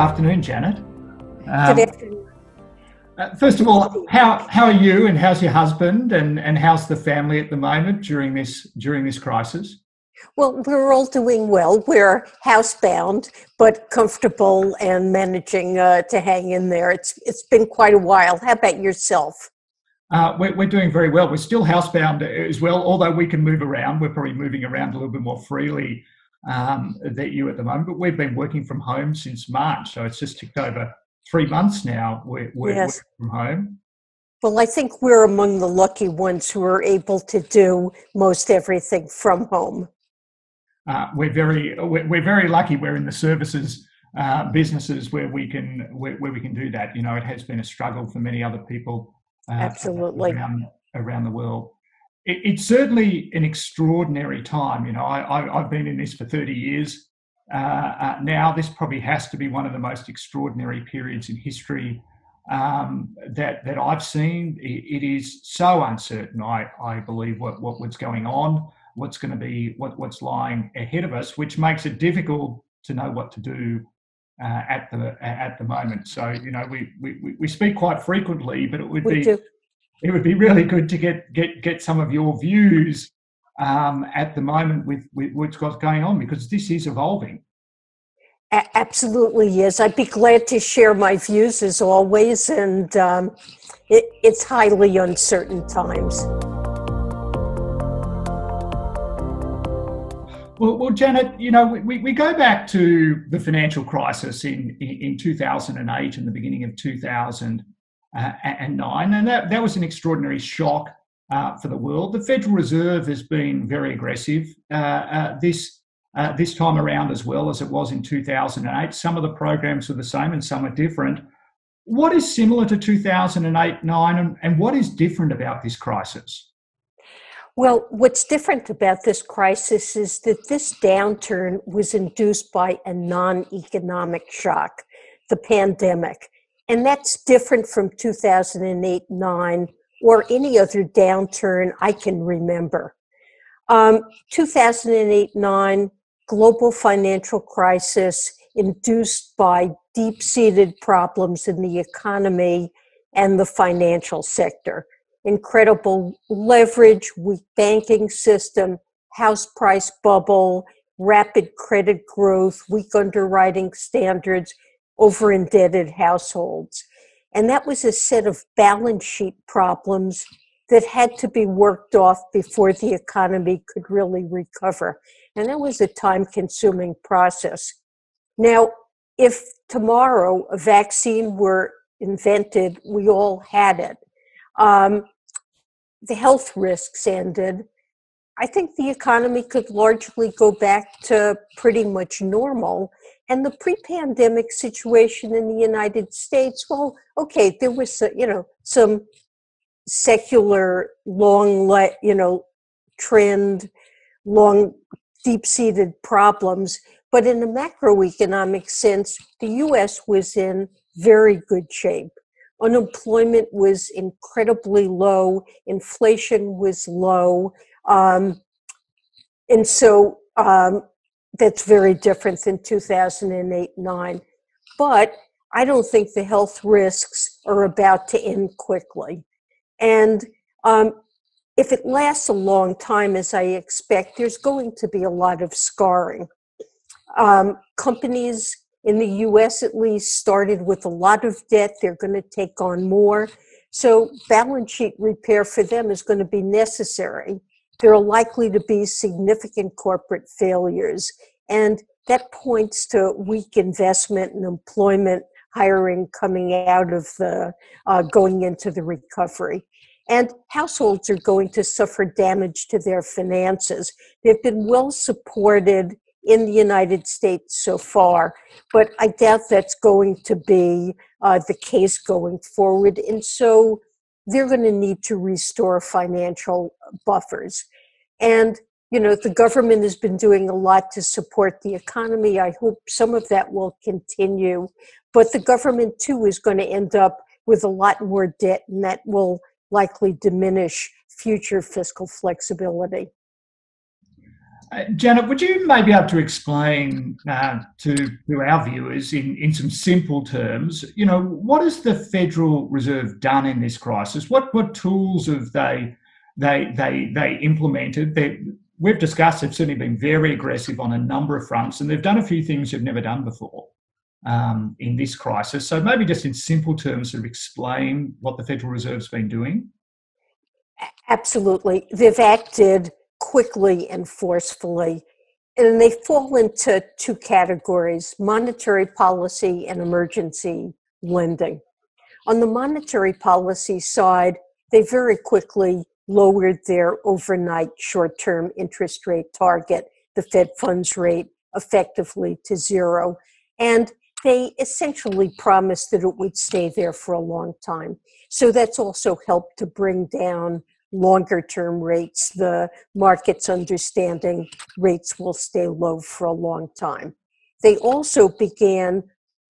afternoon, Janet. Um, Good afternoon. Uh, first of all, how how are you, and how's your husband, and and how's the family at the moment during this during this crisis? Well, we're all doing well. We're housebound, but comfortable and managing uh, to hang in there. It's it's been quite a while. How about yourself? Uh, we're, we're doing very well. We're still housebound as well, although we can move around. We're probably moving around a little bit more freely um, than you at the moment. But we've been working from home since March, so it's just ticked over three months now. We're, we're yes. from home. Well, I think we're among the lucky ones who are able to do most everything from home. Uh, we're very we're, we're, very lucky. We're in the services uh, businesses where we can where, where, we can do that. You know, it has been a struggle for many other people uh, absolutely around, around the world. It, it's certainly an extraordinary time. You know, I, have been in this for 30 years uh, uh, now. This probably has to be one of the most extraordinary periods in history um, that that I've seen. it, it is so uncertain. I, I believe what, what what's going on, what's going to be, what, what's lying ahead of us, which makes it difficult to know what to do uh, at the at the moment. So you know, we, we we speak quite frequently, but it would we be do. It would be really good to get get get some of your views um, at the moment with, with what's going on because this is evolving. Absolutely, yes. I'd be glad to share my views as always, and um, it, it's highly uncertain times. Well, well, Janet, you know, we, we go back to the financial crisis in, in 2008 and the beginning of 2009, and that, that was an extraordinary shock uh, for the world. The Federal Reserve has been very aggressive uh, uh, this uh, this time around as well as it was in 2008. Some of the programs are the same and some are different. What is similar to 2008 9 and, and what is different about this crisis? Well, what's different about this crisis is that this downturn was induced by a non economic shock, the pandemic. And that's different from 2008 9 or any other downturn I can remember. Um, 2008 9, global financial crisis induced by deep seated problems in the economy and the financial sector incredible leverage, weak banking system, house price bubble, rapid credit growth, weak underwriting standards, over indebted households. And that was a set of balance sheet problems that had to be worked off before the economy could really recover. And that was a time consuming process. Now, if tomorrow a vaccine were invented, we all had it. Um, the health risks ended, I think the economy could largely go back to pretty much normal. And the pre-pandemic situation in the United States, well, okay, there was you know some secular long you know trend, long deep-seated problems, but in a macroeconomic sense, the U.S. was in very good shape unemployment was incredibly low, inflation was low, um, and so um, that's very different than 2008 9. But I don't think the health risks are about to end quickly. And um, if it lasts a long time, as I expect, there's going to be a lot of scarring. Um, companies in the US at least started with a lot of debt. They're going to take on more. So balance sheet repair for them is going to be necessary. There are likely to be significant corporate failures. And that points to weak investment and employment hiring coming out of the uh, going into the recovery. And households are going to suffer damage to their finances. They've been well supported in the United States so far, but I doubt that's going to be uh, the case going forward. And so they're going to need to restore financial buffers. And, you know, the government has been doing a lot to support the economy. I hope some of that will continue. But the government, too, is going to end up with a lot more debt, and that will likely diminish future fiscal flexibility. Uh, Janet, would you maybe able to explain uh, to, to our viewers in, in some simple terms, you know, what has the Federal Reserve done in this crisis? What what tools have they they they they implemented? They, we've discussed they've certainly been very aggressive on a number of fronts, and they've done a few things they've never done before um, in this crisis. So maybe just in simple terms, sort of explain what the Federal Reserve's been doing. Absolutely, they've acted quickly and forcefully. And they fall into two categories monetary policy and emergency lending. On the monetary policy side, they very quickly lowered their overnight short term interest rate target, the Fed funds rate, effectively to zero. And they essentially promised that it would stay there for a long time. So that's also helped to bring down longer term rates, the market's understanding rates will stay low for a long time. They also began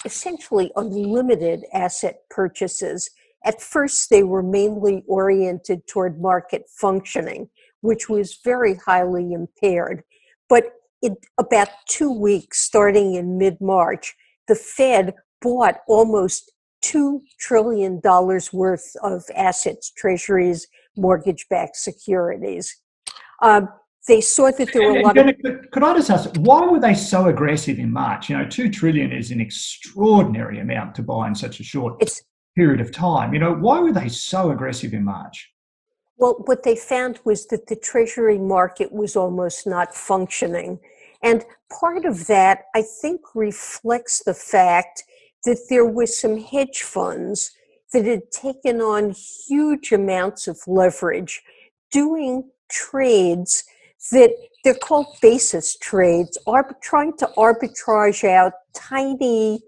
essentially unlimited asset purchases. At first, they were mainly oriented toward market functioning, which was very highly impaired. But in about two weeks, starting in mid March, the Fed bought almost $2 trillion worth of assets, treasuries, mortgage backed securities. Um, they saw that there were a lot of. Could I just ask, why were they so aggressive in March? You know, two trillion is an extraordinary amount to buy in such a short it's, period of time. You know, why were they so aggressive in March? Well, what they found was that the Treasury market was almost not functioning. And part of that, I think, reflects the fact that there was some hedge funds that had taken on huge amounts of leverage, doing trades that they're called basis trades, arb- trying to arbitrage out tiny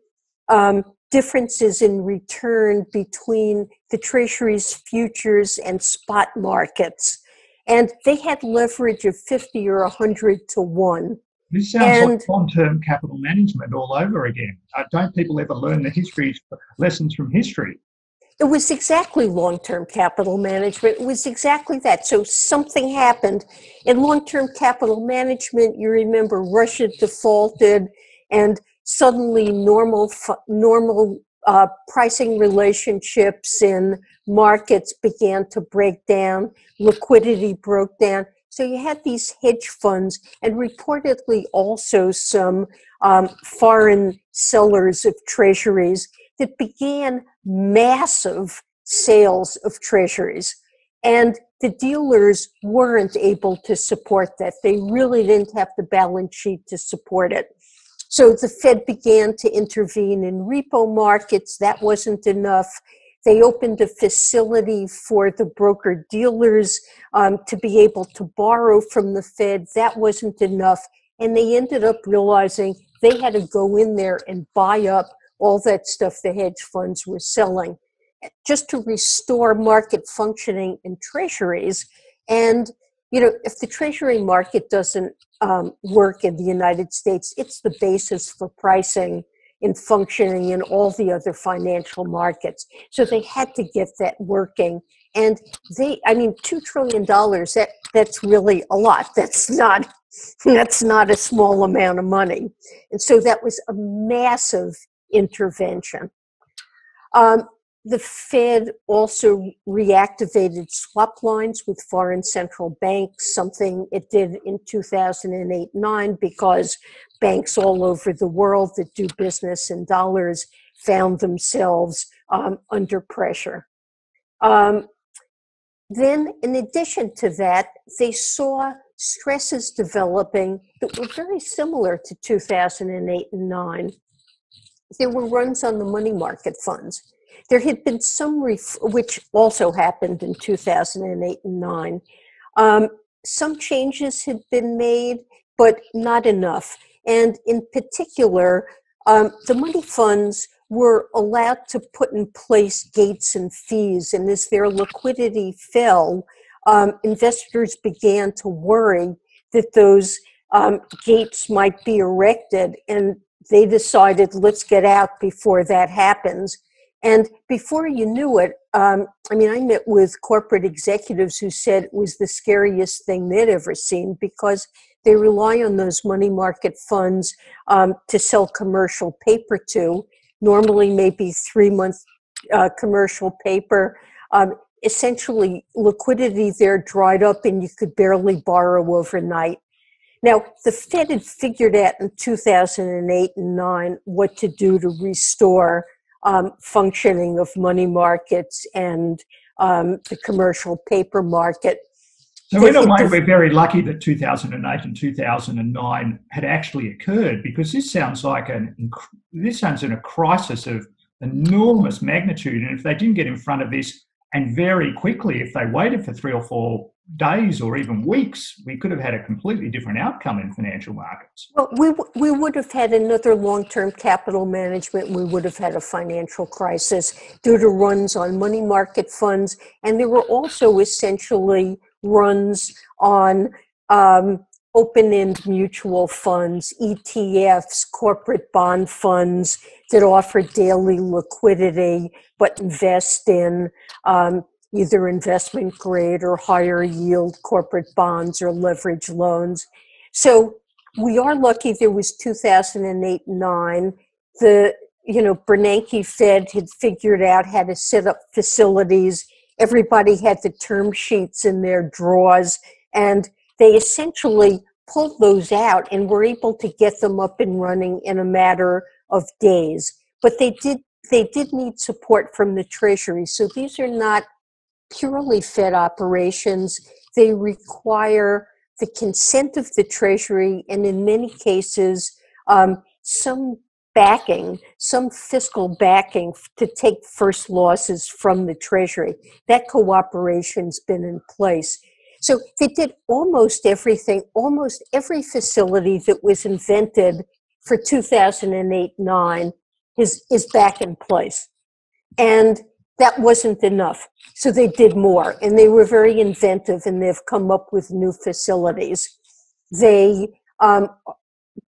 um, differences in return between the Treasury's futures and spot markets. And they had leverage of 50 or 100 to 1. This sounds and, like long-term capital management all over again. Uh, don't people ever learn the history lessons from history? It was exactly long term capital management. It was exactly that. So something happened. In long term capital management, you remember Russia defaulted and suddenly normal, normal uh, pricing relationships in markets began to break down, liquidity broke down. So you had these hedge funds and reportedly also some um, foreign sellers of treasuries that began massive sales of treasuries. And the dealers weren't able to support that. They really didn't have the balance sheet to support it. So the Fed began to intervene in repo markets. That wasn't enough. They opened a facility for the broker dealers um, to be able to borrow from the Fed. That wasn't enough. And they ended up realizing they had to go in there and buy up all that stuff the hedge funds were selling just to restore market functioning in treasuries. And, you know, if the treasury market doesn't um, work in the United States, it's the basis for pricing and functioning in all the other financial markets. So they had to get that working. And they, I mean, $2 trillion, that, that's really a lot. That's not, that's not a small amount of money. And so that was a massive intervention. Um, the Fed also reactivated swap lines with foreign central banks, something it did in 2008 9 because banks all over the world that do business in dollars found themselves um, under pressure. Um, then, in addition to that, they saw stresses developing that were very similar to 2008 and 9 there were runs on the money market funds. There had been some, ref- which also happened in 2008 and 9. Um, some changes had been made, but not enough. And in particular, um, the money funds were allowed to put in place gates and fees. And as their liquidity fell, um, investors began to worry that those um, gates might be erected and they decided, let's get out before that happens. And before you knew it, um, I mean, I met with corporate executives who said it was the scariest thing they'd ever seen because they rely on those money market funds um, to sell commercial paper to, normally maybe three month uh, commercial paper. Um, essentially, liquidity there dried up and you could barely borrow overnight. Now, the Fed had figured out in 2008 and 9 what to do to restore um, functioning of money markets and um, the commercial paper market. So in a way, we're very lucky that 2008 and 2009 had actually occurred because this sounds like an this sounds in a crisis of enormous magnitude. And if they didn't get in front of this and very quickly, if they waited for three or four days or even weeks, we could have had a completely different outcome in financial markets. Well, we, we would have had another long term capital management. We would have had a financial crisis due to runs on money market funds. And there were also essentially runs on um, open end mutual funds, ETFs, corporate bond funds that offer daily liquidity but invest in um, either investment grade or higher yield corporate bonds or leverage loans. So we are lucky there was 2008 9. The you know Bernanke Fed had figured out how to set up facilities. Everybody had the term sheets in their drawers, and they essentially pulled those out and were able to get them up and running in a matter of days. But they did they did need support from the Treasury. So these are not purely Fed operations. They require the consent of the Treasury and in many cases um, some backing, some fiscal backing to take first losses from the Treasury. That cooperation's been in place. So they did almost everything, almost every facility that was invented for 2008 9 is, is back in place. And that wasn't enough. So they did more and they were very inventive and they've come up with new facilities. They um,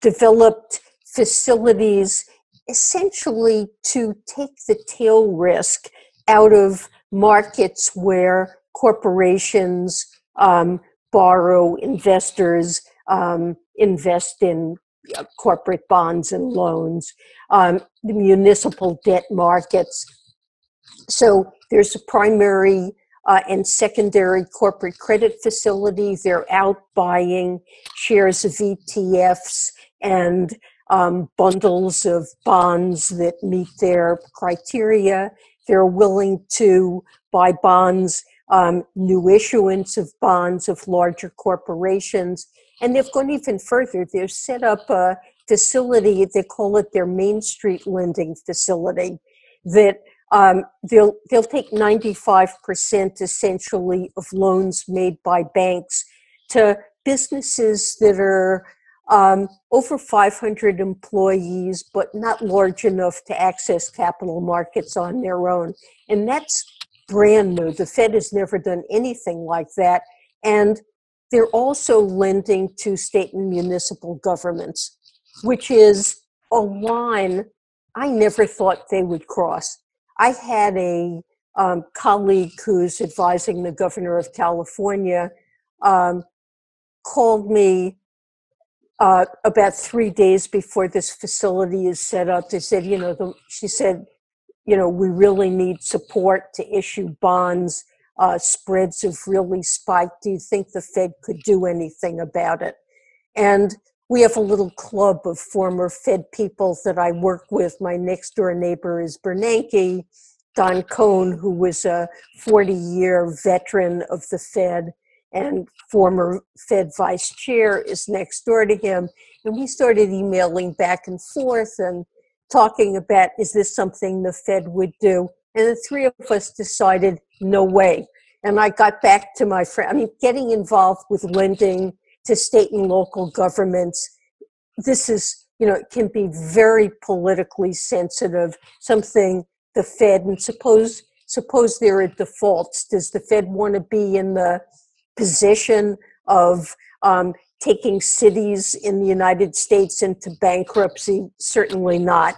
developed facilities essentially to take the tail risk out of markets where corporations um, borrow, investors um, invest in uh, corporate bonds and loans, um, the municipal debt markets. So there's a primary uh, and secondary corporate credit facility. They're out buying shares of ETFs and um, bundles of bonds that meet their criteria. They're willing to buy bonds um, new issuance of bonds of larger corporations. And they've gone even further. They've set up a facility, they call it their Main Street lending facility, that um, they'll, they'll take 95% essentially of loans made by banks to businesses that are um, over 500 employees, but not large enough to access capital markets on their own. And that's brand new. The Fed has never done anything like that. And they're also lending to state and municipal governments, which is a line I never thought they would cross. I had a um, colleague who's advising the governor of California um, called me uh, about three days before this facility is set up. They said, you know, the, she said, you know, we really need support to issue bonds. Uh, spreads have really spiked. Do you think the Fed could do anything about it? And we have a little club of former Fed people that I work with. My next door neighbor is Bernanke, Don Cohn, who was a 40 year veteran of the Fed and former Fed vice chair, is next door to him. And we started emailing back and forth. And talking about is this something the Fed would do? And the three of us decided no way. And I got back to my friend. I mean, getting involved with lending to state and local governments, this is, you know, it can be very politically sensitive, something the Fed, and suppose suppose there are defaults. Does the Fed want to be in the position of um, taking cities in the United States into bankruptcy? Certainly not.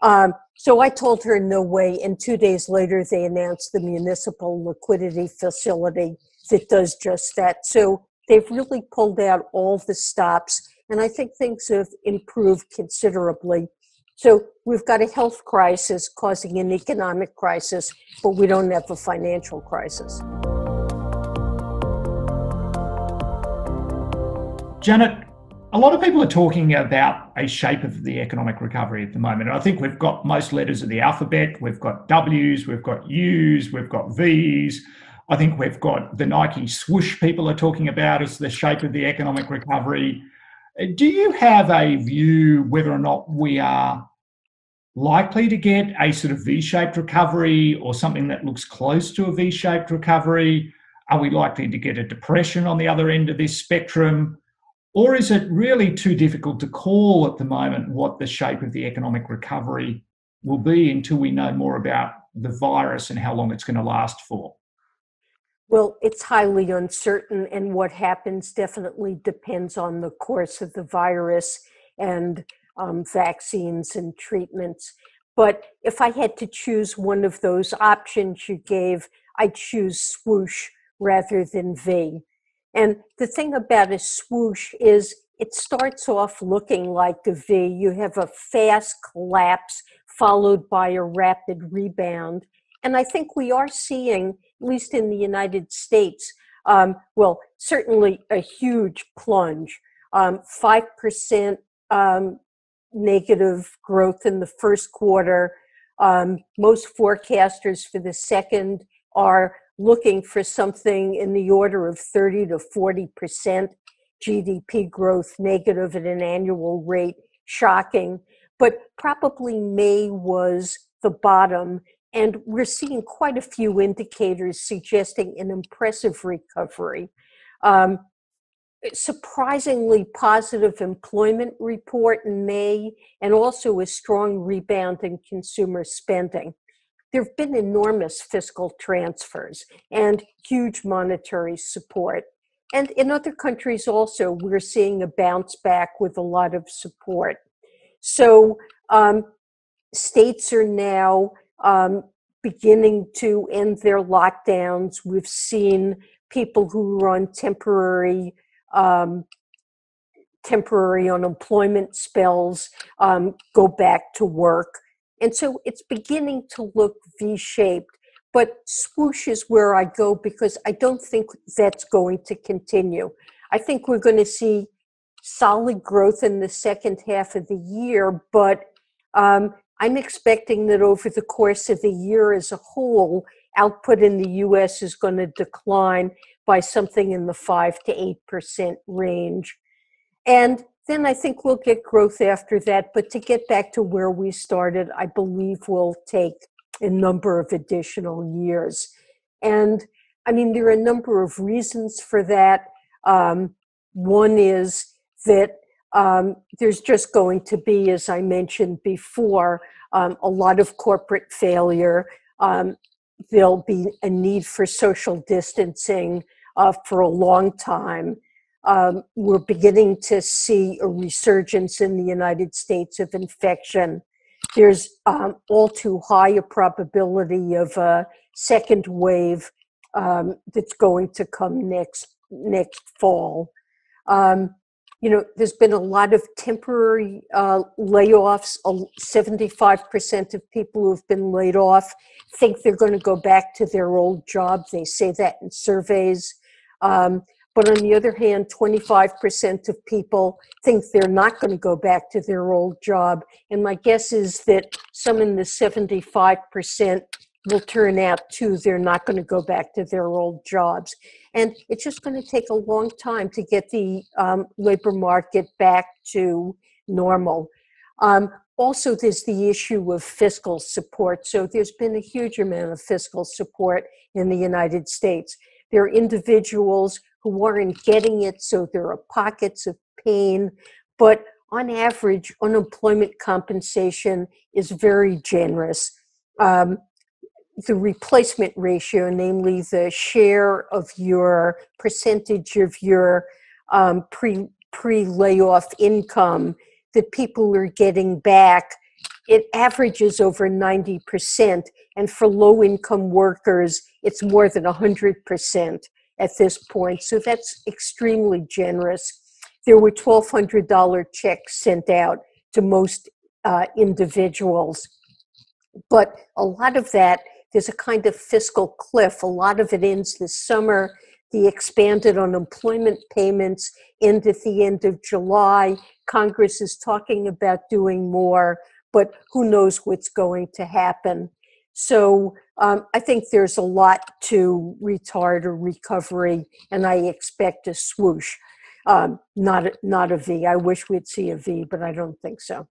Um, so I told her no way. And two days later, they announced the municipal liquidity facility that does just that. So they've really pulled out all the stops, and I think things have improved considerably. So we've got a health crisis causing an economic crisis, but we don't have a financial crisis. Janet, a lot of people are talking about a shape of the economic recovery at the moment. I think we've got most letters of the alphabet. We've got W's, we've got U's, we've got V's. I think we've got the Nike swoosh people are talking about as the shape of the economic recovery. Do you have a view whether or not we are likely to get a sort of V shaped recovery or something that looks close to a V shaped recovery? Are we likely to get a depression on the other end of this spectrum? Or is it really too difficult to call at the moment what the shape of the economic recovery will be until we know more about the virus and how long it's going to last for? Well, it's highly uncertain, and what happens definitely depends on the course of the virus and um, vaccines and treatments. But if I had to choose one of those options you gave, I'd choose swoosh rather than V. And the thing about a swoosh is it starts off looking like a V. You have a fast collapse followed by a rapid rebound. And I think we are seeing, at least in the United States, um, well, certainly a huge plunge. Um, 5% um, negative growth in the first quarter. Um, most forecasters for the second are looking for something in the order of 30 to 40 percent GDP growth negative at an annual rate. Shocking. But probably May was the bottom, and we're seeing quite a few indicators suggesting an impressive recovery. Um, surprisingly positive employment report in May, and also a strong rebound in consumer spending there have been enormous fiscal transfers and huge monetary support. And in other countries also, we're seeing a bounce back with a lot of support. So um, states are now um, beginning to end their lockdowns. We've seen people who are on temporary um, temporary unemployment spells um, go back to work. And so it's beginning to look V shaped. But swoosh is where I go because I don't think that's going to continue. I think we're going to see solid growth in the second half of the year, but um, I'm expecting that over the course of the year as a whole, output in the US is going to decline by something in the 5 to 8% range. And then I think we'll get growth after that. But to get back to where we started, I believe will take a number of additional years. And I mean, there are a number of reasons for that. Um, one is that um, there's just going to be, as I mentioned before, um, a lot of corporate failure. Um, there'll be a need for social distancing uh, for a long time um, we're beginning to see a resurgence in the United States of infection. There's um, all too high a probability of a second wave um, that's going to come next next fall. Um, you know, there's been a lot of temporary uh, layoffs. 75% of people who have been laid off think they're going to go back to their old job. They say that in surveys. Um, but on the other hand, 25% of people think they're not going to go back to their old job. And my guess is that some in the 75% will turn out too, they're not going to go back to their old jobs. And it's just going to take a long time to get the um, labor market back to normal. Um, also, there's the issue of fiscal support. So, there's been a huge amount of fiscal support in the United States. There are individuals who aren't getting it, so there are pockets of pain. But on average, unemployment compensation is very generous. Um, the replacement ratio, namely the share of your percentage of your um, pre pre layoff income that people are getting back, it averages over 90%. And for low income workers, it's more than 100%. at this point. So that's extremely generous. There were $1,200 checks sent out to most uh, individuals. But a lot of that, there's a kind of fiscal cliff. A lot of it ends this summer. The expanded unemployment payments end at the end of July. Congress is talking about doing more, but who knows what's going to happen. So um, I think there's a lot to retard a recovery, and I expect a swoosh, um, not not a V. I wish we'd see a V, but I don't think so.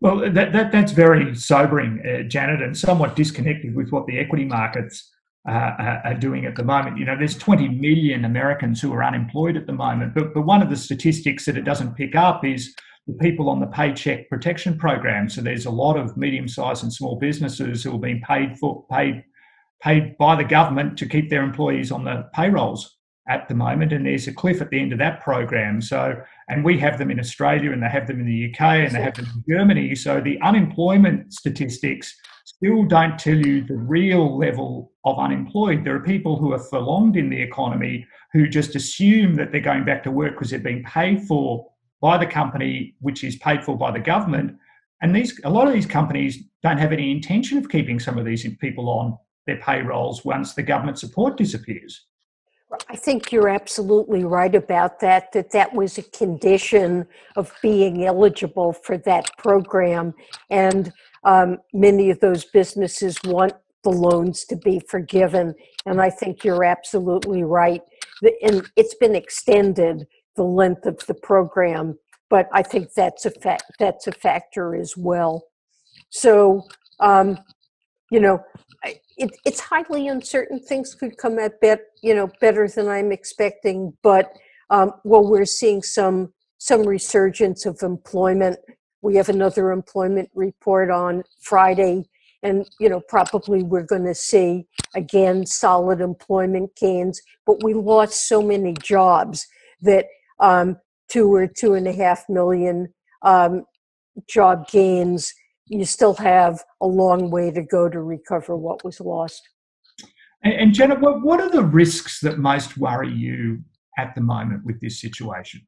Well, that, that that's very sobering, uh, Janet, and somewhat disconnected with what the equity markets uh, are doing at the moment. You know, there's 20 million Americans who are unemployed at the moment, but, but one of the statistics that it doesn't pick up is the people on the paycheck protection program. So there's a lot of medium-sized and small businesses who are being paid for paid paid by the government to keep their employees on the payrolls at the moment, and there's a cliff at the end of that program. So, and we have them in Australia, and they have them in the UK, and they have them in Germany. So the unemployment statistics still don't tell you the real level of unemployed. There are people who are prolonged in the economy who just assume that they're going back to work because they're being paid for by the company, which is paid for by the government. And these, a lot of these companies don't have any intention of keeping some of these people on their payrolls once the government support disappears. I think you're absolutely right about that, that that was a condition of being eligible for that program. And um, many of those businesses want the loans to be forgiven. And I think you're absolutely right. And it's been extended the length of the program, but I think that's a fact, that's a factor as well. So, um, you know, it, it's highly uncertain. Things could come at bit, you know, better than I'm expecting. But um, well, we're seeing some some resurgence of employment. We have another employment report on Friday, and you know, probably we're going to see again solid employment gains. But we lost so many jobs that um, two or two and a half million um, job gains you still have a long way to go to recover what was lost. And, and Janet, what, what are the risks that most worry you at the moment with this situation?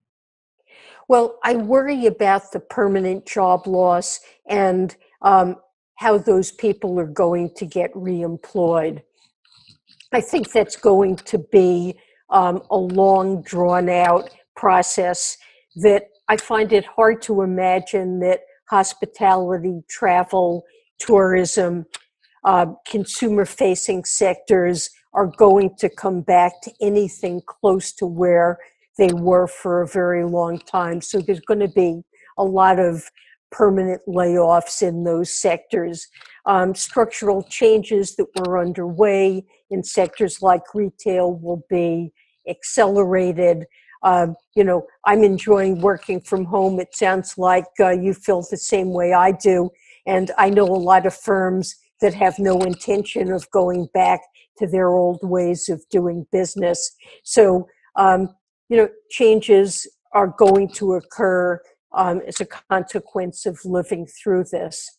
Well, I worry about the permanent job loss and um, how those people are going to get reemployed. I think that's going to be um, a long, drawn out process that I find it hard to imagine that hospitality, travel, tourism, uh, consumer facing sectors are going to come back to anything close to where they were for a very long time. So there's going to be a lot of permanent layoffs in those sectors. Um, structural changes that were underway in sectors like retail will be accelerated. Um, you know, I'm enjoying working from home. It sounds like uh, you feel the same way I do. And I know a lot of firms that have no intention of going back to their old ways of doing business. So, um, you know, changes are going to occur um, as a consequence of living through this.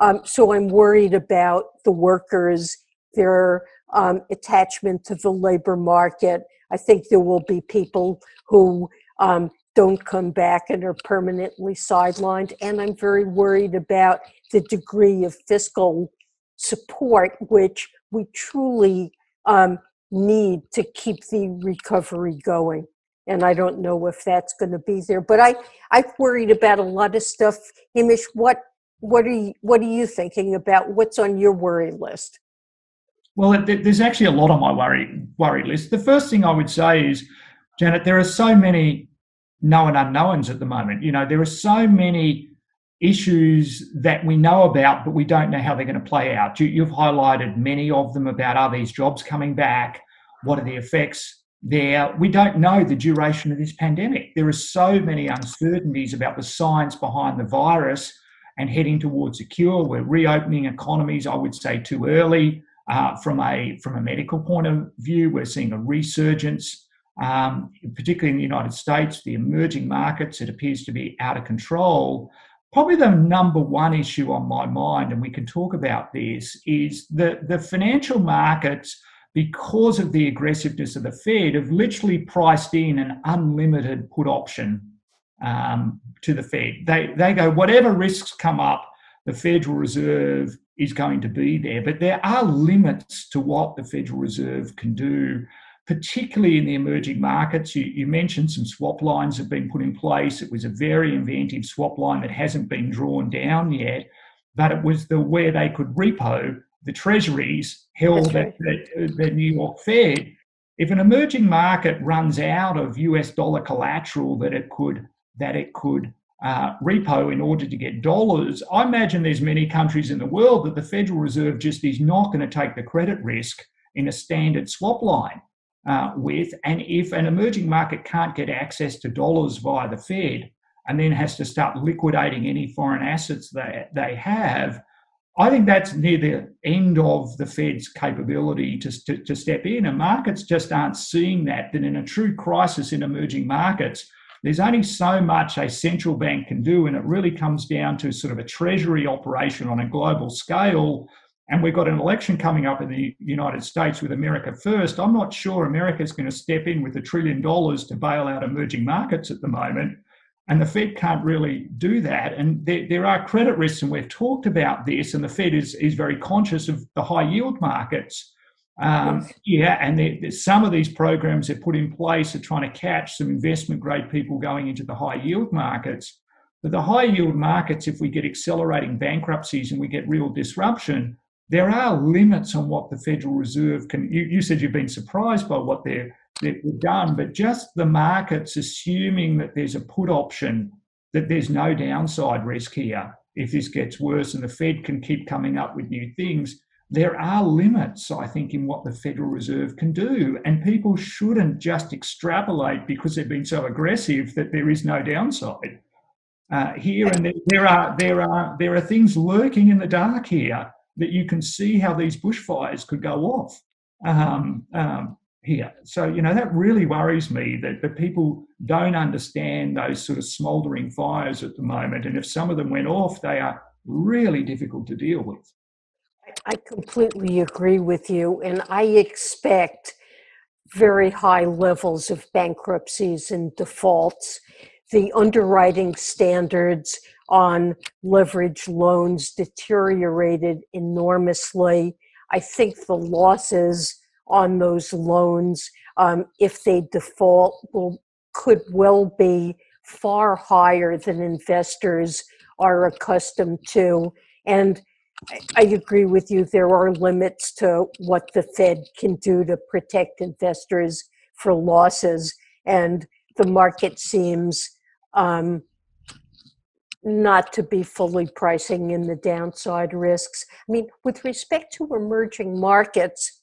Um, so I'm worried about the workers, their um, attachment to the labor market, I think there will be people who um, don't come back and are permanently sidelined. And I'm very worried about the degree of fiscal support which we truly um, need to keep the recovery going. And I don't know if that's going to be there, but I I've worried about a lot of stuff. Hamish, what what are you what are you thinking about? What's on your worry list? Well, there's actually a lot on my worry worry list. The first thing I would say is, Janet, there are so many known unknowns at the moment. You know, there are so many issues that we know about, but we don't know how they're going to play out. You, have highlighted many of them about are these jobs coming back? What are the effects there? We don't know the duration of this pandemic. There are so many uncertainties about the science behind the virus and heading towards a cure. We're reopening economies, I would say, too early. Uh, from a from a medical point of view, we're seeing a resurgence, um, particularly in the United States, the emerging markets. It appears to be out of control. Probably the number one issue on my mind, and we can talk about this, is the the financial markets because of the aggressiveness of the Fed, have literally priced in an unlimited put option um, to the Fed. They, they go, whatever risks come up, the Federal Reserve is going to be there. But there are limits to what the Federal Reserve can do, particularly in the emerging markets. You, you, mentioned some swap lines have been put in place. It was a very inventive swap line that hasn't been drawn down yet, but it was the where they could repo the treasuries held at the, the New York Fed. If an emerging market runs out of US dollar collateral that it could that it could uh, repo in order to get dollars. I imagine there's many countries in the world that the Federal Reserve just is not going to take the credit risk in a standard swap line uh, with. And if an emerging market can't get access to dollars via the Fed and then has to start liquidating any foreign assets that they have, I think that's near the end of the Fed's capability to, to, to step in. And markets just aren't seeing that, that in a true crisis in emerging markets, there's only so much a central bank can do, and it really comes down to sort of a treasury operation on a global scale. And we've got an election coming up in the United States with America First. I'm not sure America's going to step in with a trillion dollars to bail out emerging markets at the moment. And the Fed can't really do that. And there, there are credit risks, and we've talked about this, and the Fed is, is very conscious of the high yield markets. Um, yeah, and some of these programs they've put in place are trying to catch some investment grade people going into the high yield markets. But the high yield markets, if we get accelerating bankruptcies and we get real disruption, there are limits on what the Federal Reserve can. You, you said you've been surprised by what they're, they've done, but just the markets assuming that there's a put option, that there's no downside risk here if this gets worse and the Fed can keep coming up with new things there are limits, I think, in what the Federal Reserve can do. And people shouldn't just extrapolate because they've been so aggressive that there is no downside. Uh, here and there, there are there are there are things lurking in the dark here that you can see how these bushfires could go off um, um, here. So you know that really worries me that that people don't understand those sort of smouldering fires at the moment, and if some of them went off, they are really difficult to deal with. I completely agree with you, and I expect very high levels of bankruptcies and defaults. The underwriting standards on leverage loans deteriorated enormously. I think the losses on those loans, um, if they default, will could well be far higher than investors are accustomed to. And I agree with you. There are limits to what the Fed can do to protect investors for losses, and the market seems um, not to be fully pricing in the downside risks. I mean, with respect to emerging markets,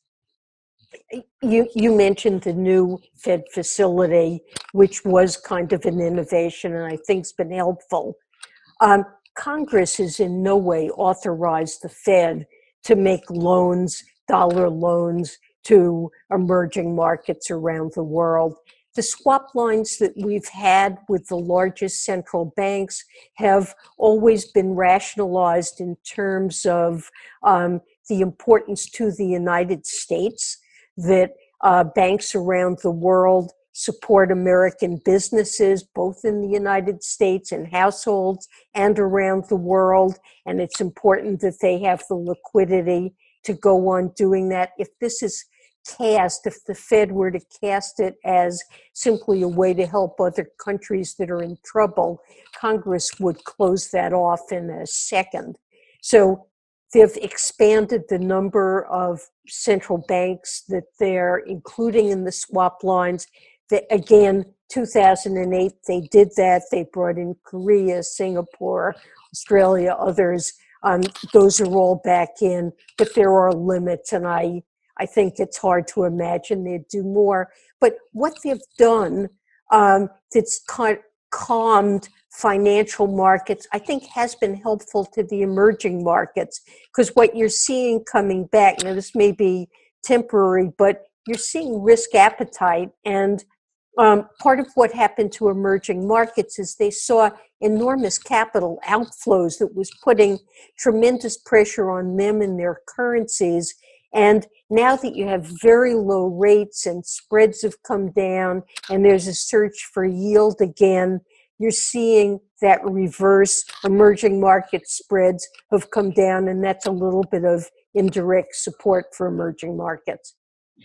you you mentioned the new Fed facility, which was kind of an innovation, and I think's been helpful. Um, Congress has in no way authorized the Fed to make loans, dollar loans, to emerging markets around the world. The swap lines that we've had with the largest central banks have always been rationalized in terms of um, the importance to the United States that uh, banks around the world support American businesses, both in the United States and households and around the world. And it's important that they have the liquidity to go on doing that. If this is cast, if the Fed were to cast it as simply a way to help other countries that are in trouble, Congress would close that off in a second. So they've expanded the number of central banks that they're including in the swap lines again, 2008, they did that. They brought in Korea, Singapore, Australia, others. Um, those are all back in, but there are limits, and I, I think it's hard to imagine they'd do more. But what they've done um, that's kind calmed financial markets, I think has been helpful to the emerging markets because what you're seeing coming back, now this may be temporary, but you're seeing risk appetite and um, part of what happened to emerging markets is they saw enormous capital outflows that was putting tremendous pressure on them and their currencies. And now that you have very low rates and spreads have come down and there's a search for yield again, you're seeing that reverse emerging market spreads have come down, and that's a little bit of indirect support for emerging markets.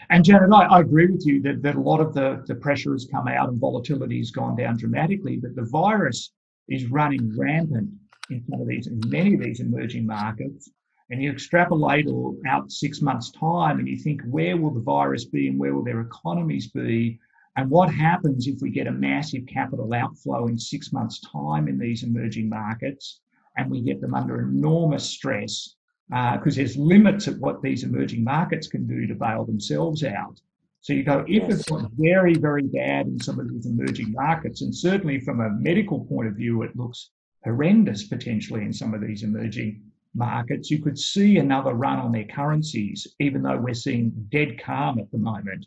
And Janet, I, I, agree with you that, that a lot of the, the pressure has come out and volatility has gone down dramatically, but the virus is running rampant in some of these, in many of these emerging markets. And you extrapolate out six months' time and you think, where will the virus be and where will their economies be? And what happens if we get a massive capital outflow in six months' time in these emerging markets and we get them under enormous stress? Because uh, there's limits at what these emerging markets can do to bail themselves out. So you go, if yes. it's very, very bad in some of these emerging markets, and certainly from a medical point of view, it looks horrendous potentially in some of these emerging markets, you could see another run on their currencies, even though we're seeing dead calm at the moment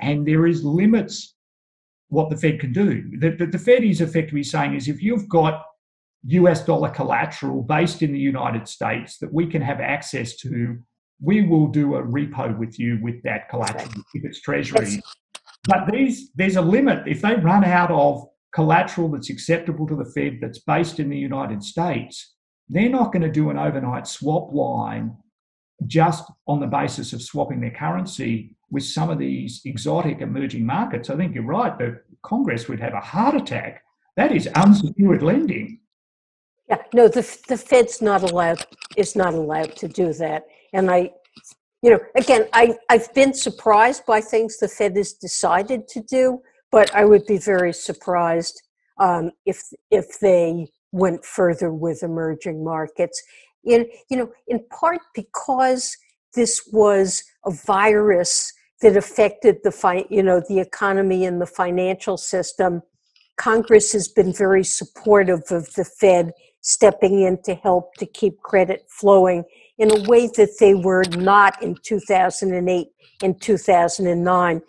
and there is limits what the Fed can do. The, the, the Fed is effectively saying is if you've got US dollar collateral based in the United States that we can have access to, we will do a repo with you with that collateral if it's treasury. But these there's a limit. If they run out of collateral that's acceptable to the Fed that's based in the United States, they're not going to do an overnight swap line just on the basis of swapping their currency with some of these exotic emerging markets, I think you're right. The Congress would have a heart attack. That is unsecured lending. Yeah, no, the the Fed's not allowed is not allowed to do that. And I, you know, again, I I've been surprised by things the Fed has decided to do, but I would be very surprised um, if if they went further with emerging markets. In you know, in part because this was a virus that affected the fi- you know the economy and the financial system congress has been very supportive of the fed stepping in to help to keep credit flowing in a way that they were not in 2008 and 2009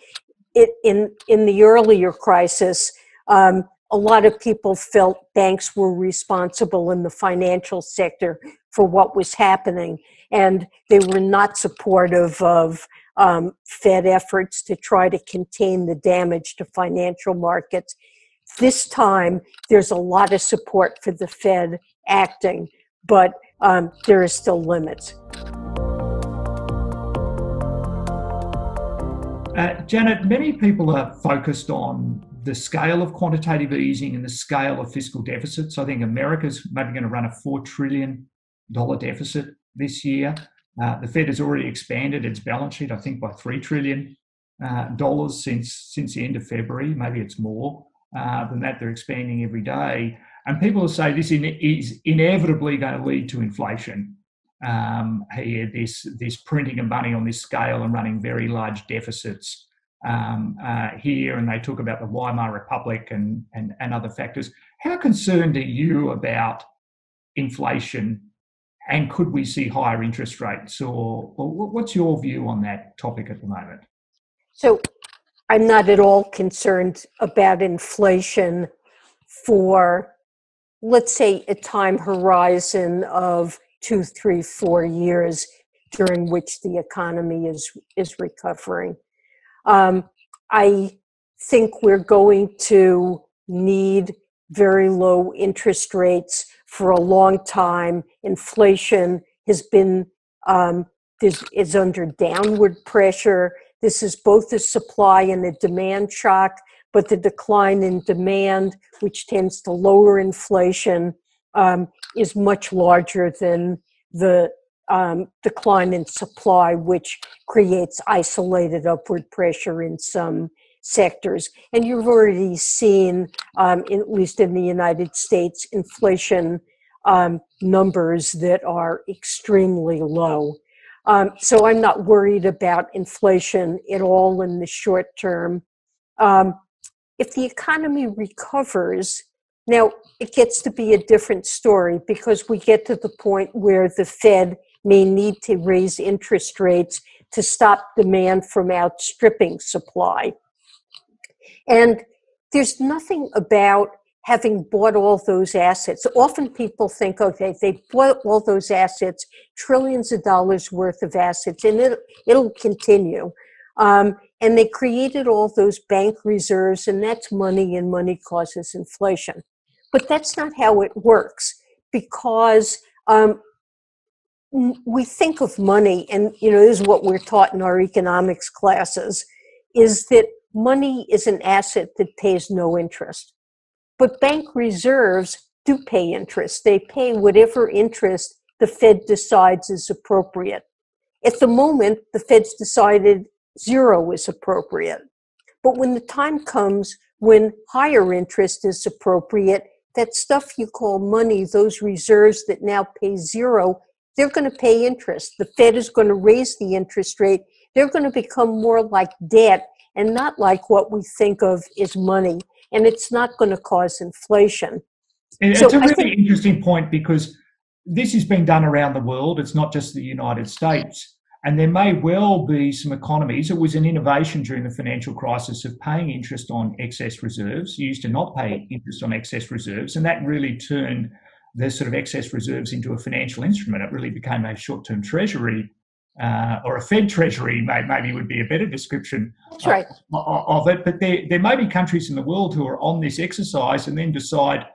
it, in in the earlier crisis um, a lot of people felt banks were responsible in the financial sector for what was happening and they were not supportive of um, Fed efforts to try to contain the damage to financial markets. This time, there's a lot of support for the Fed acting, but um, still limits. Uh, Janet, many people are focused on the scale of quantitative easing and the scale of fiscal deficits. I think America's maybe going to run a $4 trillion deficit this year. Uh, the Fed has already expanded its balance sheet, I think, by three trillion uh, since since the end of February. Maybe it's more uh, than that. They're expanding every day, and people say this in, is inevitably going to lead to inflation. Um, here, this this printing of money on this scale and running very large deficits um, uh, here, and they talk about the Weimar Republic and, and and other factors. How concerned are you about inflation and could we see higher interest rates? Or, or what's your view on that topic at the moment? So, I'm not at all concerned about inflation for, let's say, a time horizon of two, three, four years during which the economy is is recovering. Um, I think we're going to need very low interest rates for a long time. Inflation has been um, is, is under downward pressure. This is both a supply and a demand shock, but the decline in demand, which tends to lower inflation, um, is much larger than the um, decline in supply, which creates isolated upward pressure in some sectors. And you've already seen, um, in, at least in the United States, inflation um, numbers that are extremely low. Um, so I'm not worried about inflation at all in the short term. Um, if the economy recovers, now it gets to be a different story because we get to the point where the Fed may need to raise interest rates to stop demand from outstripping supply. And there's nothing about having bought all those assets. Often people think, okay, they bought all those assets, trillions of dollars worth of assets, and it, it'll continue. Um, and they created all those bank reserves, and that's money, and money causes inflation. But that's not how it works because um, we think of money, and you know, this is what we're taught in our economics classes, is that money is an asset that pays no interest. But bank reserves do pay interest. They pay whatever interest the Fed decides is appropriate. At the moment, the Fed's decided zero is appropriate. But when the time comes when higher interest is appropriate, that stuff you call money, those reserves that now pay zero, they're going to pay interest. The Fed is going to raise the interest rate. They're going to become more like debt and not like what we think of as money and it's not going to cause inflation. It's so a really think, interesting point because this is being done around the world. It's not just the United States. And there may well be some economies. It was an innovation during the financial crisis of paying interest on excess reserves. You used to not pay interest on excess reserves, and that really turned the sort of excess reserves into a financial instrument. It really became a short term treasury uh, or a Fed treasury may, maybe would be a better description right. of, of, it. But there, there may be countries in the world who are on this exercise and then decide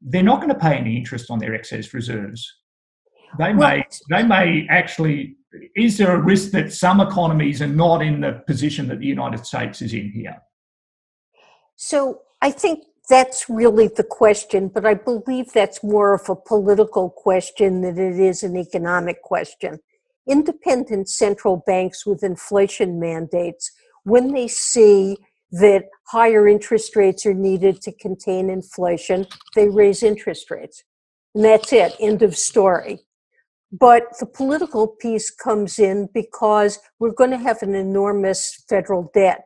they're not going to pay any interest on their excess reserves. They may, they may actually. Is there a risk that some economies are not in the position that the United States is in here? So I think that's really the question, but I believe that's more of a political question than it is an economic question independent central banks with inflation mandates, when they see that higher interest rates are needed to contain inflation, they raise interest rates. And that's it, end of story. But the political piece comes in because we're going to have an enormous federal debt.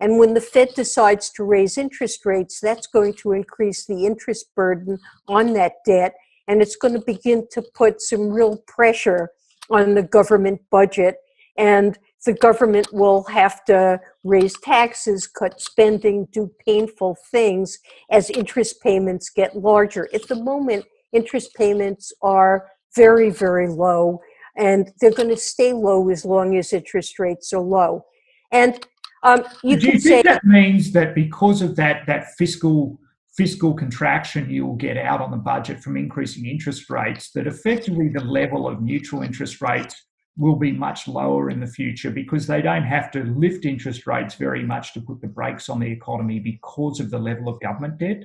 And when the Fed decides to raise interest rates, that's going to increase the interest burden on that debt. And it's going to begin to put some real pressure on the government budget and the government will have to raise taxes, cut spending, do painful things as interest payments get larger. At the moment, interest payments are very, very low, and they're going to stay low as long as interest rates are low. And um, you do you think say, that means that because of that that fiscal fiscal contraction you will get out on the budget from increasing interest rates, that effectively the level of neutral interest rates will be much lower in the future because they don't have to lift interest rates very much to put the brakes on the economy because of the level of government debt?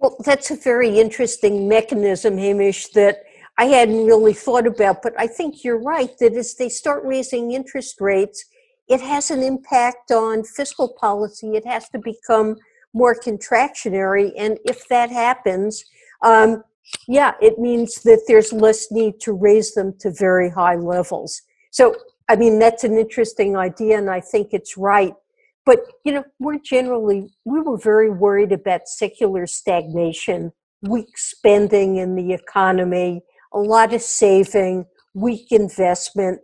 Well, that's a very interesting mechanism, Hamish, that I hadn't really thought about, but I think you're right that as they start raising interest rates, it has an impact on fiscal policy. It has to become more contractionary. And if that happens, um, yeah, it means that there's less need to raise them to very high levels. So, I mean, that's an interesting idea, and I think it's right. But, you know, we're generally, we were very worried about secular stagnation, weak spending in the economy, a lot of saving, weak investment,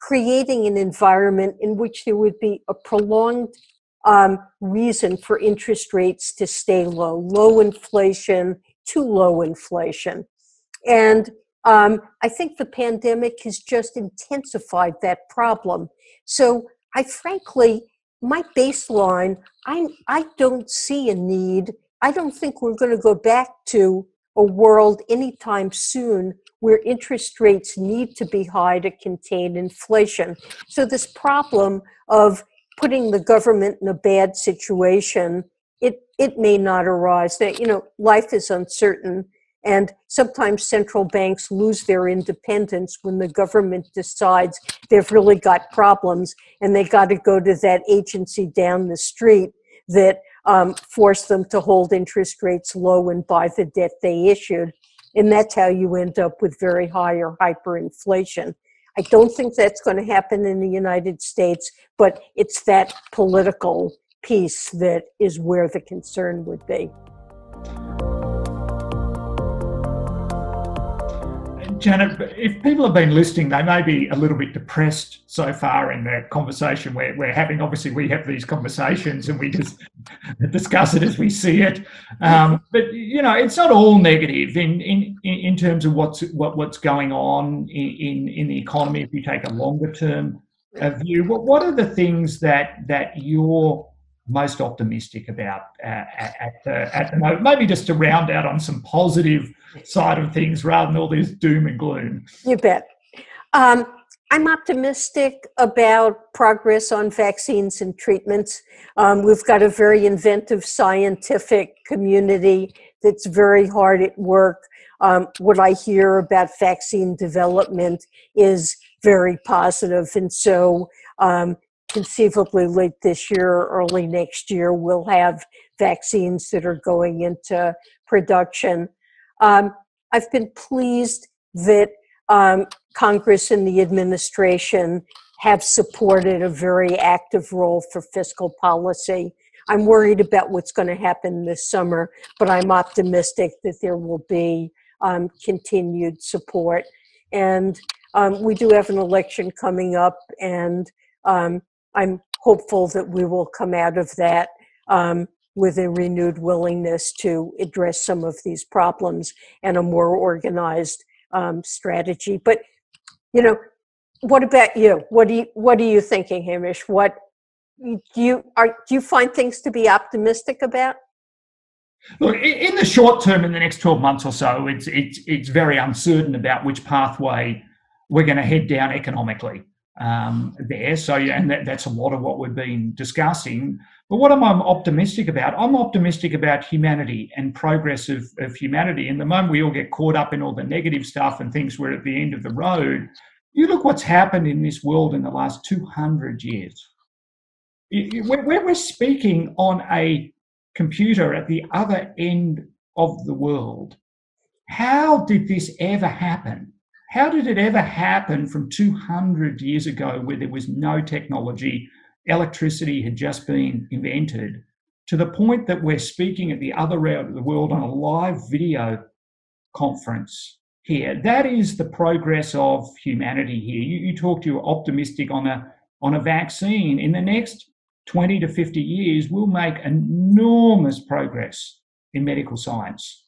creating an environment in which there would be a prolonged um, reason for interest rates to stay low, low inflation, too low inflation. And um, I think the pandemic has just intensified that problem. So I frankly, my baseline, I, I don't see a need. I don't think we're going to go back to a world anytime soon where interest rates need to be high to contain inflation. So this problem of putting the government in a bad situation, it, it may not arise. That, you know, life is uncertain. And sometimes central banks lose their independence when the government decides they've really got problems and they got to go to that agency down the street that um, forced them to hold interest rates low and buy the debt they issued. And that's how you end up with very high or hyperinflation. I don't think that's going to happen in the United States, but it's that political piece that is where the concern would be. Janet, if people have been listening, they may be a little bit depressed so far in the conversation we're, we're having. Obviously, we have these conversations and we just discuss it as we see it. Um, but you know, it's not all negative in in, in terms of what's what, what's going on in, in the economy. If you take a longer term uh, view, what what are the things that that you're most optimistic about uh, at, the, at the moment? Maybe just to round out on some positive side of things rather than all this doom and gloom. You bet. Um, I'm optimistic about progress on vaccines and treatments. Um, we've got a very inventive scientific community that's very hard at work. Um, what I hear about vaccine development is very positive, and so um, conceivably late this year early next year, we'll have vaccines that are going into production. Um, I've been pleased that um, Congress and the administration have supported a very active role for fiscal policy. I'm worried about what's going to happen this summer, but I'm optimistic that there will be um, continued support. And um, we do have an election coming up, and um, I'm hopeful that we will come out of that um, with a renewed willingness to address some of these problems and a more organized um, strategy. But you know, what about you? What do you what are you thinking, Hamish? What do you are do you find things to be optimistic about? Look, in the short term, in the next twelve months or so, it's it's it's very uncertain about which pathway we're going to head down economically um, there. So, and that, that's a lot of what we've been discussing. But what am I optimistic about? I'm optimistic about humanity and progress of, of humanity. And the moment we all get caught up in all the negative stuff and things we're at the end of the road, you look what's happened in this world in the last 200 years. When we're speaking on a computer at the other end of the world, how did this ever happen? How did it ever happen from 200 years ago where there was no technology, electricity had just been invented, to the point that we're speaking at the other end of the world on a live video conference here? That is the progress of humanity here. You, you talked, you're optimistic on a, on a vaccine. In the next 20 to 50 years, we'll make enormous progress in medical science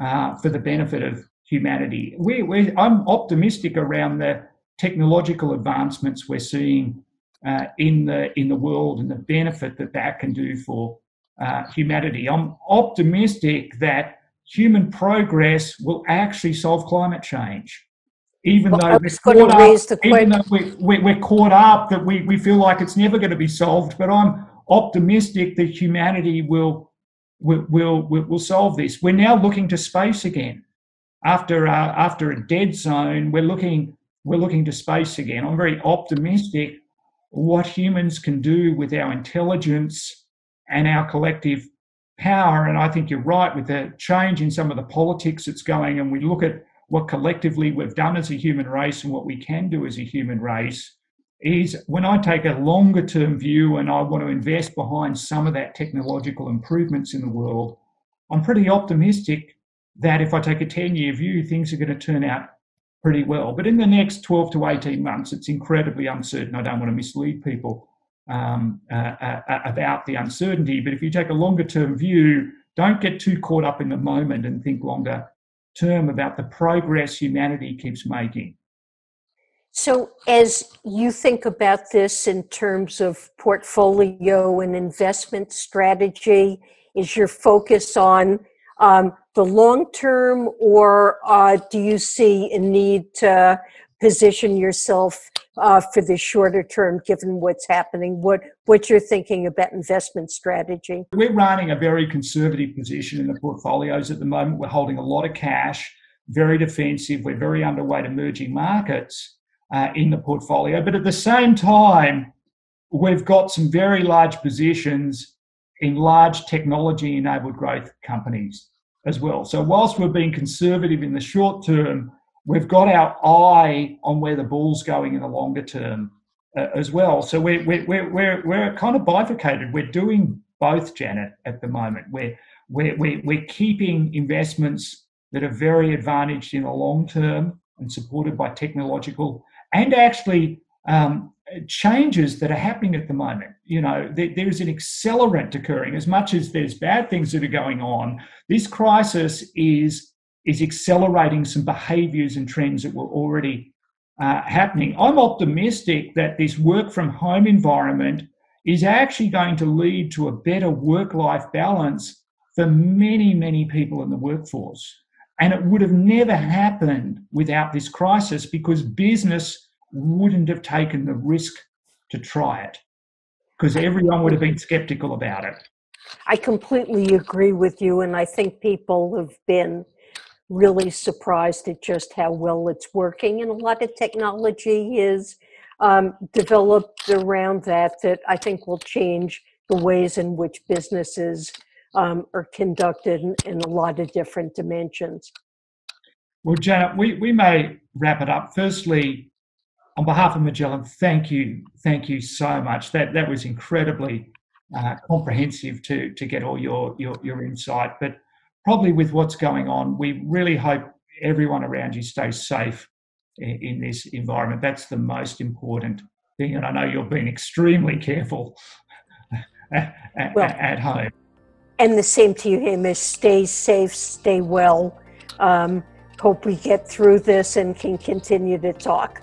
uh, for the benefit of humanity. We, we, I'm optimistic around the technological advancements we're seeing uh, in the in the world and the benefit that that can do for uh, humanity. I'm optimistic that human progress will actually solve climate change. Even well, though, we're caught, up, even though we, we, we're caught up that we, we feel like it's never going to be solved, but I'm optimistic that humanity will, will, will, will solve this. We're now looking to space again after uh, after a dead zone, we're looking we're looking to space again. I'm very optimistic what humans can do with our intelligence and our collective power. And I think you're right with the change in some of the politics that's going, and we look at what collectively we've done as a human race and what we can do as a human race. Is when I take a longer term view and I want to invest behind some of that technological improvements in the world, I'm pretty optimistic that if I take a 10 year view, things are going to turn out pretty well. But in the next 12 to 18 months, it's incredibly uncertain. I don't want to mislead people um, uh, uh, uh, about the uncertainty. But if you take a longer term view, don't get too caught up in the moment and think longer term about the progress humanity keeps making. So, as you think about this in terms of portfolio and investment strategy, is your focus on um, the long term, or uh, do you see a need to position yourself uh, for the shorter term, given what's happening? What what you're thinking about investment strategy? We're running a very conservative position in the portfolios at the moment. We're holding a lot of cash, very defensive. We're very underweight emerging markets uh, in the portfolio, but at the same time, we've got some very large positions in large technology enabled growth companies as well. So, whilst we're being conservative in the short term, we've got our eye on where the ball's going in the longer term uh, as well. So, we're, we're, we're, we're kind of bifurcated. We're doing both, Janet, at the moment. We're, we're, we're, we're keeping investments that are very advantaged in the long term and supported by technological and actually um, changes that are happening at the moment. You know, there, there's an accelerant occurring. As much as there's bad things that are going on, this crisis is is accelerating some behaviours and trends that were already uh, happening. I'm optimistic that this work from home environment is actually going to lead to a better work life balance for many, many people in the workforce. And it would have never happened without this crisis because business wouldn't have taken the risk to try it because everyone would have been skeptical about it. I completely agree with you, and I think people have been really surprised at just how well it's working, and a lot of technology is um, developed around that that I think will change the ways in which businesses um, are conducted in, in, a lot of different dimensions. Well, Janet, we, we may wrap it up. Firstly, on behalf of Magellan, thank you, thank you so much. That that was incredibly uh, comprehensive to to get all your, your your insight. But probably with what's going on, we really hope everyone around you stays safe in, in this environment. That's the most important thing. And I know you're being extremely careful at, well, at home. And the same to you, Hamish. Stay safe, stay well. Um, hope we get through this and can continue to talk.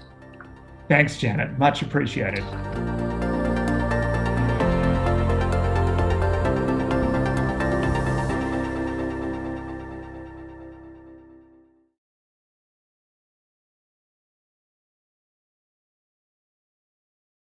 Thanks, Janet. Much appreciated.